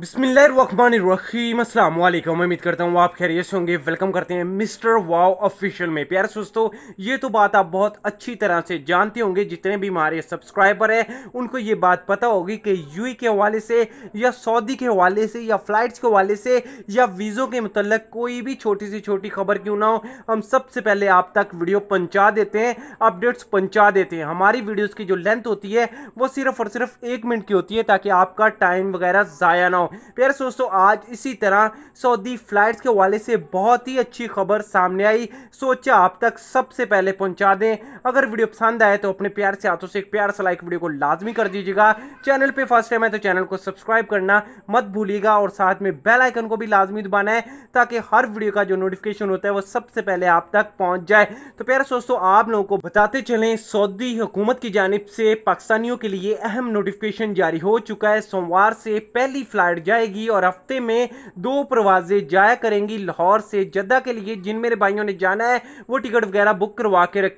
بسم اللہ الرحمن الرحیم، السلام علیکم۔ امید کرتا ہوں آپ خیریت سے ہوں گے۔ ویلکم کرتے ہیں مسٹر واو آفیشل میں۔ پیار سوستو، یہ تو بات آپ بہت اچھی طرح سے جانتے ہوں گے، جتنے بھی ہمارے سبسکرائبر ہیں، ان کو یہ بات پتہ ہوگی کہ یو ای کے حوالے سے یا سعودی کے حوالے سے یا فلائٹس کے حوالے سے یا ویزوں کے متعلق کوئی بھی چھوٹی سی چھوٹی خبر کیوں نہ ہو، ہم سب سے پہلے آپ تک ویڈیو پہنچا دیتے ہیں، اپڈیٹس پہنچا دیتے ہیں۔ ہماری ویڈیوز کی جو لینتھ ہوتی ہے، وہ صرف اور صرف ایک منٹ کی ہوتی ہے تاکہ آپ کا ٹائم وغیرہ ضائع نہ ہو۔ ہوں پیارے دوستو آج اسی طرح سعودی فلائٹس کے حوالے سے بہت ہی اچھی خبر سامنے آئی۔ سوچا آپ تک سب سے پہلے پہنچا دیں۔ اگر ویڈیو پسند آئے تو اپنے پیار سے ہاتھوں سے ایک پیار سے لائک ویڈیو کو لازمی کر دیجیے گا۔ چینل پہ فرسٹ ٹائم ہے تو چینل کو سبسکرائب کرنا مت بھولیے گا اور ساتھ میں بیل آئیکن کو بھی لازمی دبانا ہے تاکہ ہر ویڈیو کا جو نوٹیفکیشن ہوتا ہے وہ سب سے پہلے آپ تک پہنچ جائے۔ تو پیارے دوستو آپ لوگوں کو بتاتے چلیں، سعودی حکومت کی جانب سے پاکستانیوں کے لیے اہم نوٹیفکیشن جاری ہو چکا ہے۔ سوموار سے پہلی فلائٹ جائے گی اور ہفتے میں دو پروازیں جایا کریں گی لاہور سے جدہ کے لیے جن میرے بھائیوں نے جانا ہے، وہ ٹکٹ وغیرہ بک کروا کے رکھیں۔